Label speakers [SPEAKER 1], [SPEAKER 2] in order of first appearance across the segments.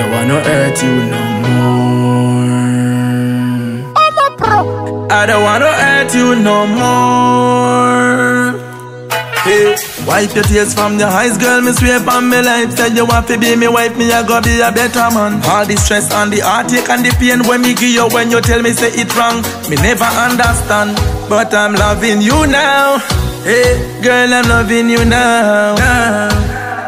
[SPEAKER 1] don't wanna hurt you no more.
[SPEAKER 2] I'm a pro.
[SPEAKER 1] I don't wanna hurt you no more. Hey, wipe your tears from your eyes, girl. Me swear on me life. Said you want to be me wife, me I go be a better man. All the stress and the heartache and the pain when me give you when you tell me say it wrong. Me never understand, but I'm loving you now. Hey, girl, I'm loving you now.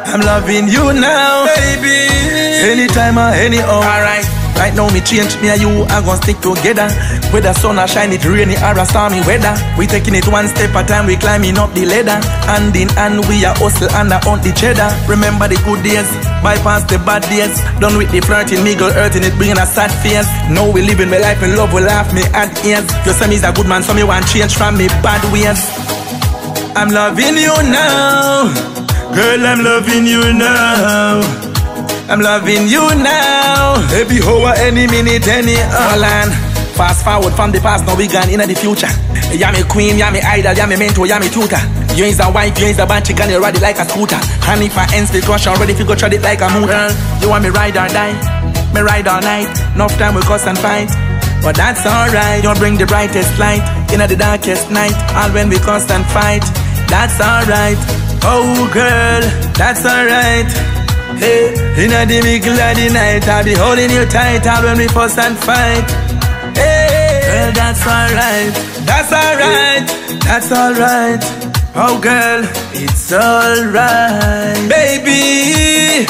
[SPEAKER 1] I'm loving you now, baby. Anytime uh, or anyhow. Alright. Right now, me change me and you are gonna stick together. Whether sun or shine, it rainy or a stormy weather. We taking it one step at a time, we climbing up the ladder. Hand in hand, we are hustle and on the cheddar. Remember the good days, bypass the bad days. Done with the flirting, me girl hurting it, bringing a sad face. Now we living my life in love, we laugh me at ears. Your say is a good man, so me want change from me bad ways. I'm loving you now. Girl, I'm loving you now. I'm loving you now. Baby, how any minute, any and Fast forward from the past, now we gone into the future. Yeah, me queen, yeah, me idol, yeah, me mentor, yeah, me tutor. You ain't the wife, you ain't the bad chick, and you ride it like a scooter. And if I ends the crush, I'm ready to go tread it like a motor. Girl, you want me ride or die? Me ride all night. Enough time we cuss and fight. But that's alright, you bring the brightest light in the darkest night. All when we cuss and fight, that's alright. Oh girl, that's alright. Hey, in the middle of the night, I'll be holding you tight. All when we fuss and fight. Hey, girl, that's alright. That's alright. That's alright. Oh girl, it's alright. Baby,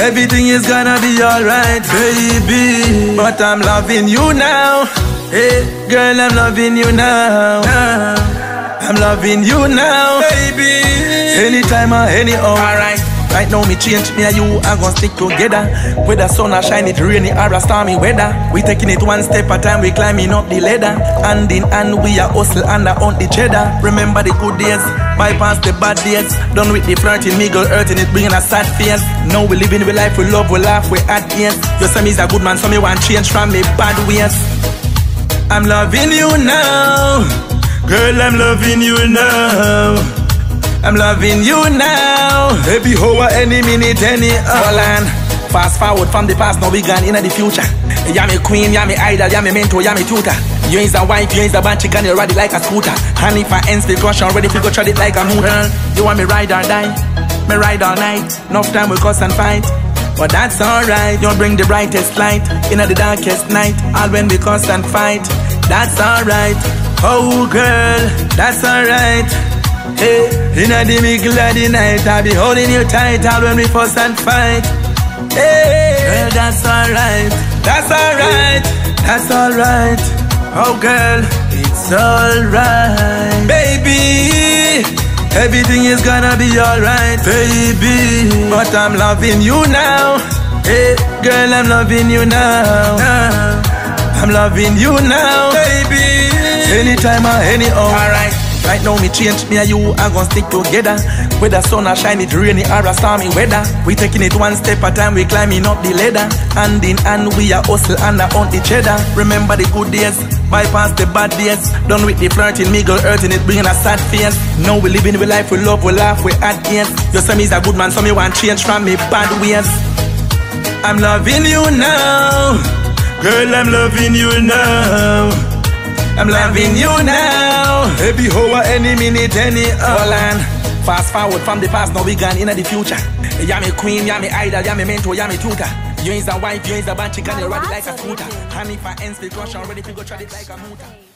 [SPEAKER 1] everything is gonna be alright, baby. But I'm loving you now. Hey, girl, I'm loving you now. I'm loving you now, baby. Anytime or anyhow. Alright. Right now, me change me and you are gonna stick together. Whether sun or shine, it rainy or a stormy weather. We taking it one step at a time, we climbing up the ladder. Hand in hand, we are hustle and I on the cheddar. Remember the good days, bypass the bad days. Done with the flirting, me girl hurting it, bringing a sad face. Now we living with life, we love, we laugh, we at ease. You say me's a good man, so me want change from me bad ways. I'm loving you now. Girl, I'm loving you now. I'm loving you now. Baby, how any minute, any all and Fast forward from the past, now we gone into the future. Yeah, me queen, yeah, me idol, yeah, me mentor, yeah, me tutor. You ain't the wife, you ain't the bad chick, and you ride it like a scooter. And if I ends the crush, I'm ready to go tread it like a motor. You want me ride or die? Me ride all night. Enough time we cuss and fight. But that's alright, you bring the brightest light in the darkest night. All when we cuss and fight, that's alright. Oh girl, that's alright. Hey, in the middle of the night, I'll be holding you tight. All when we fuss and fight. Hey, girl, that's alright. That's alright. That's alright. Oh girl, it's alright, baby. Everything is gonna be alright, baby. But I'm loving you now. Hey, girl, I'm loving you now. I'm loving you now, baby. Anytime or anyhow. Alright. Right now, me change me and you are gonna stick together. Whether sun or shine, it rainy or a stormy weather. We taking it one step at a time, we climbing up the ladder. Hand in hand, we are hustle and I on each other. Remember the good days, bypass the bad days. Done with the flirting, me girl hurting it, bringing a sad face. Now we living with life, we love, we laugh, we at ease. You say me's a good man, so me want change from me bad ways. I'm loving you now, girl, I'm loving you now. I'm loving you now. Baby, how any minute, any all and Fast forward from the past, now we gone into the future. Yeah, me queen, yeah, me idol, yeah, me mentor, yeah, me tutor. You ain't the wife, you ain't the bad chick, and you ride it like a scooter. And if I ends the crush, I'm ready to go tread it like a motor.